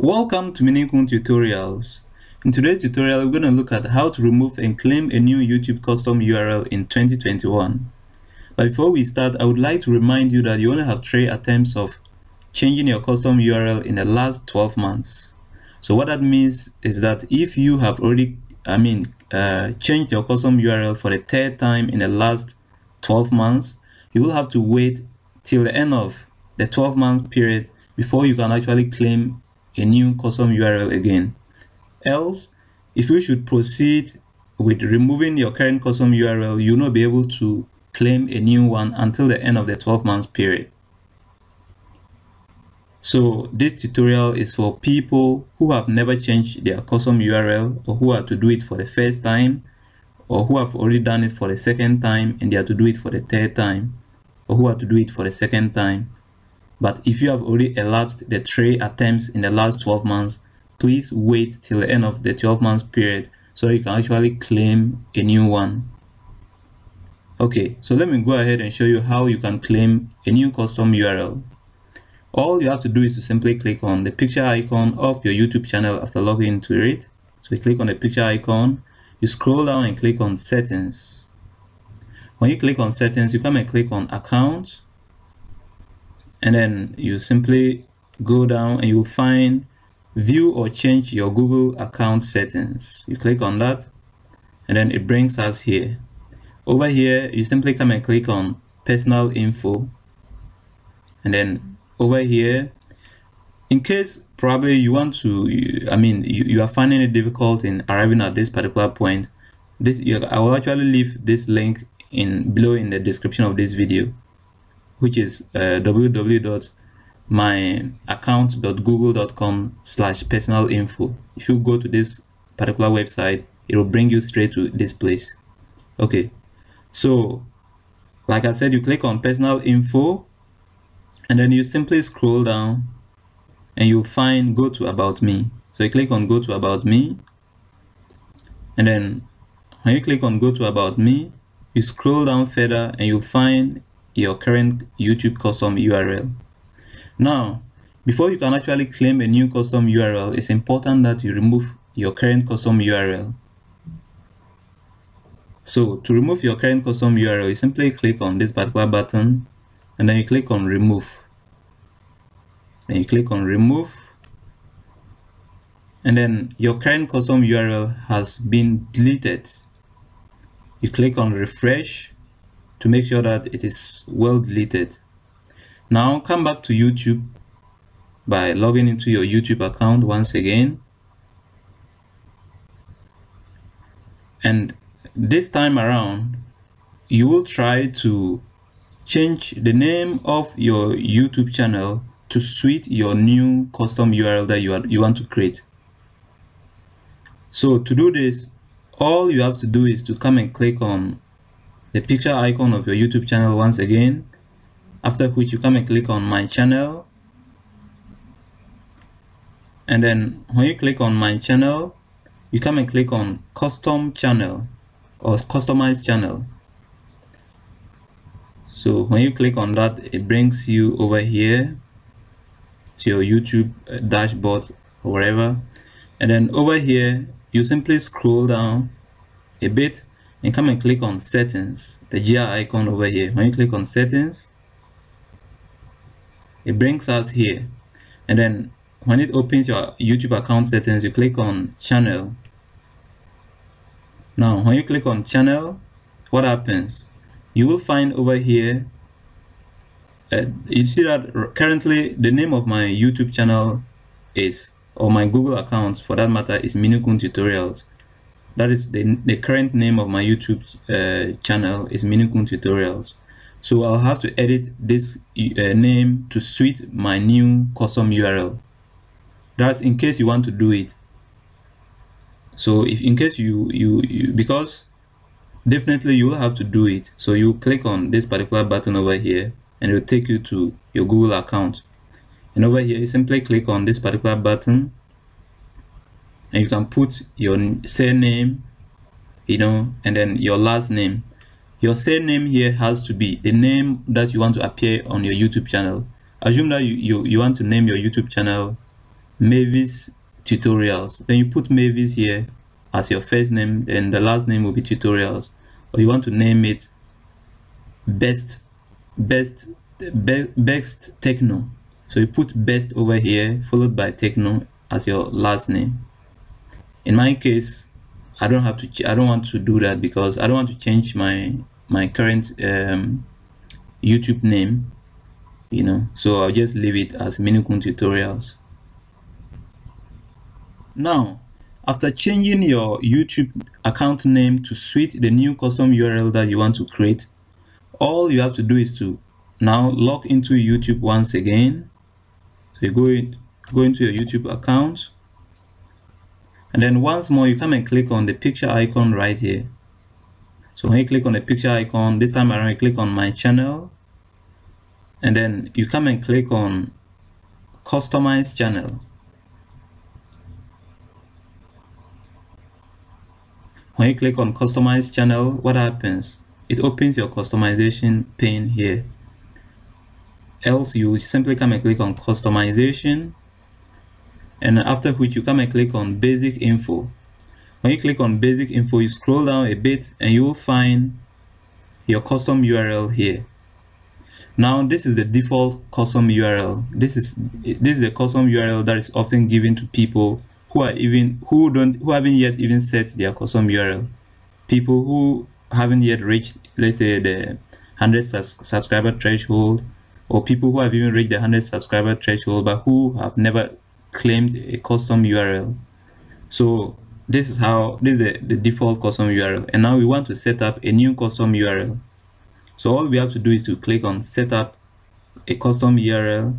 Welcome to Minukuu Tutorials. In today's tutorial, we're going to look at how to remove and claim a new YouTube custom URL in 2021. But before we start, I would like to remind you that you only have three attempts of changing your custom URL in the last 12 months. So what that means is that if you have already, I mean, uh, changed your custom URL for the third time in the last 12 months, you will have to wait till the end of the 12 month period before you can actually claim a new custom URL again. Else, if you should proceed with removing your current custom URL, you'll not be able to claim a new one until the end of the 12 months period. So this tutorial is for people who have never changed their custom URL or who are to do it for the first time or who have already done it for the second time and they are to do it for the third time or who are to do it for the second time but if you have already elapsed the three attempts in the last 12 months, please wait till the end of the 12 months period so you can actually claim a new one. Okay, so let me go ahead and show you how you can claim a new custom URL. All you have to do is to simply click on the picture icon of your YouTube channel after logging into it. So you click on the picture icon, you scroll down and click on settings. When you click on settings, you come and click on account and then you simply go down and you'll find view or change your Google account settings. You click on that and then it brings us here. Over here, you simply come and click on personal info. And then over here, in case probably you want to, I mean, you, you are finding it difficult in arriving at this particular point, this I will actually leave this link in below in the description of this video which is uh, www.myaccount.google.com slash personal info. If you go to this particular website, it will bring you straight to this place. Okay, so like I said, you click on personal info and then you simply scroll down and you'll find go to about me. So you click on go to about me and then when you click on go to about me, you scroll down further and you'll find your current YouTube custom URL. Now, before you can actually claim a new custom URL, it's important that you remove your current custom URL. So to remove your current custom URL, you simply click on this particular button and then you click on remove. Then you click on remove and then your current custom URL has been deleted. You click on refresh to make sure that it is well deleted. Now come back to YouTube by logging into your YouTube account once again. And this time around, you will try to change the name of your YouTube channel to suit your new custom URL that you, are, you want to create. So to do this, all you have to do is to come and click on the picture icon of your YouTube channel once again after which you come and click on my channel. And then when you click on my channel you come and click on custom channel or customize channel. So when you click on that it brings you over here to your YouTube uh, dashboard or wherever and then over here you simply scroll down a bit and come and click on settings. The gear icon over here. When you click on settings it brings us here. And then when it opens your YouTube account settings you click on channel. Now when you click on channel what happens? You will find over here uh, you see that currently the name of my YouTube channel is or my Google account for that matter is Minukuu Tutorials that is the, the current name of my YouTube uh, channel is Minukuu Tutorials. So I'll have to edit this uh, name to suit my new custom URL. That's in case you want to do it. So if in case you, you, you because definitely you will have to do it. So you click on this particular button over here and it will take you to your Google account. And over here, you simply click on this particular button and you can put your surname you know and then your last name your surname here has to be the name that you want to appear on your youtube channel assume that you you, you want to name your youtube channel Mavis tutorials. Then you put Mavis here as your first name, then the last name will be tutorials. Or you want to name it best best best, best techno. So you put best over here followed by techno as your last name. In my case, I don't have to I don't want to do that because I don't want to change my my current um, YouTube name you know. So I'll just leave it as Minukuu tutorials. Now after changing your YouTube account name to suit the new custom URL that you want to create all you have to do is to now log into YouTube once again. So you go in, go into your YouTube account and then once more you come and click on the picture icon right here. So when you click on the picture icon this time around you click on my channel. And then you come and click on customize channel. When you click on customize channel what happens? It opens your customization pane here. Else you simply come and click on customization and after which you come and click on basic info. When you click on basic info you scroll down a bit and you will find your custom url here. Now this is the default custom url this is this is the custom url that is often given to people who are even who don't who haven't yet even set their custom url people who haven't yet reached let's say the 100 subscriber threshold or people who have even reached the 100 subscriber threshold but who have never claimed a custom url so this is how this is the, the default custom url and now we want to set up a new custom url so all we have to do is to click on set up a custom URL.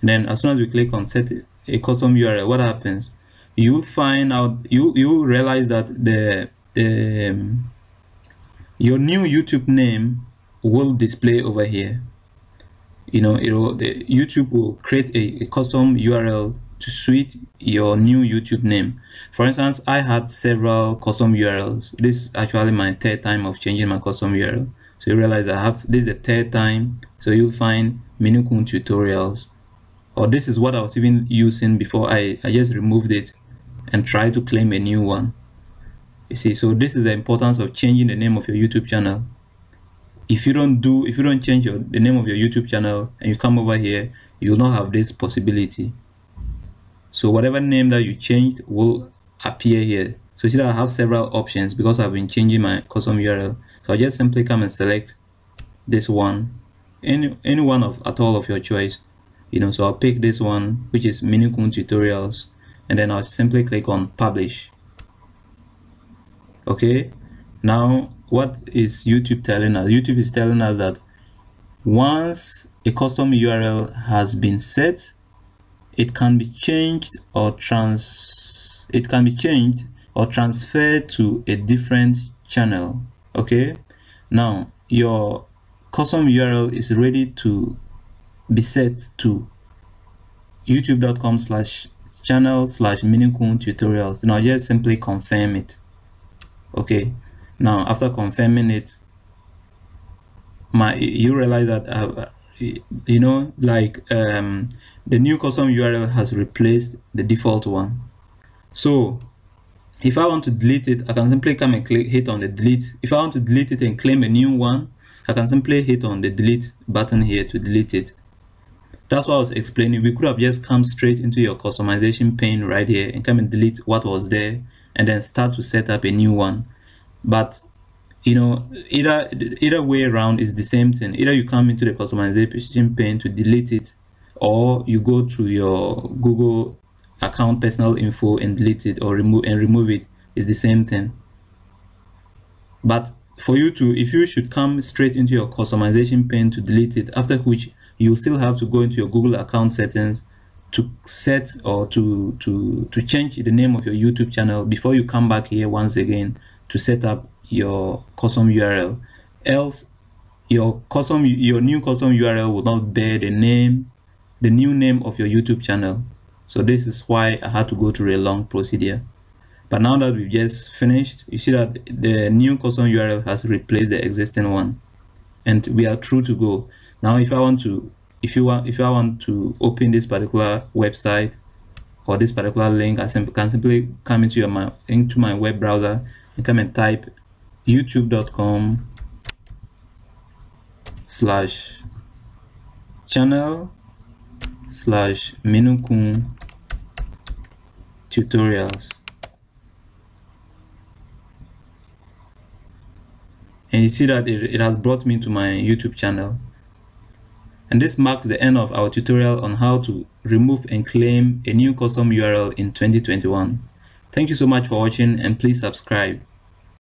And then as soon as we click on set a custom URL, what happens? You'll find out, you, you realize that the, the, um, your new YouTube name will display over here. You know, it will, the YouTube will create a, a custom URL to suit your new YouTube name. For instance, I had several custom URLs. This is actually my third time of changing my custom URL. So you realize I have this is the third time. So you'll find Minukuu tutorials. Or this is what I was even using before I, I just removed it and try to claim a new one. You see, so this is the importance of changing the name of your YouTube channel. If you don't do, if you don't change your, the name of your YouTube channel and you come over here, you will not have this possibility. So whatever name that you changed will appear here. So you see that I have several options because I've been changing my custom URL. So I just simply come and select this one, any, any one of at all of your choice. You know, so I'll pick this one, which is Minukuu tutorials, and then I'll simply click on publish. Okay, now what is YouTube telling us? YouTube is telling us that once a custom URL has been set, it can be changed or trans it can be changed or transferred to a different channel okay? Now your custom url is ready to be set to youtube.com slash channel slash minukuu tutorials. Now just simply confirm it okay? Now after confirming it my you realize that uh, you know like um the new custom url has replaced the default one so if I want to delete it, I can simply come and click hit on the delete. If I want to delete it and claim a new one, I can simply hit on the delete button here to delete it. That's what I was explaining. We could have just come straight into your customization pane right here and come and delete what was there and then start to set up a new one. But you know, either either way around is the same thing. Either you come into the customization pane to delete it or you go to your Google account personal info and delete it or remove and remove it is the same thing. But for you to if you should come straight into your customization pane to delete it after which you still have to go into your google account settings to set or to to to change the name of your youtube channel before you come back here once again to set up your custom url else your custom your new custom url will not bear the name the new name of your youtube channel so this is why I had to go through a long procedure. But now that we've just finished, you see that the new custom URL has replaced the existing one. And we are true to go. Now if I want to if you want if I want to open this particular website or this particular link, I can simply come into your my into my web browser and come and type youtube.com slash channel slash minukuu tutorials and you see that it, it has brought me to my YouTube channel and this marks the end of our tutorial on how to remove and claim a new custom URL in 2021. Thank you so much for watching and please subscribe.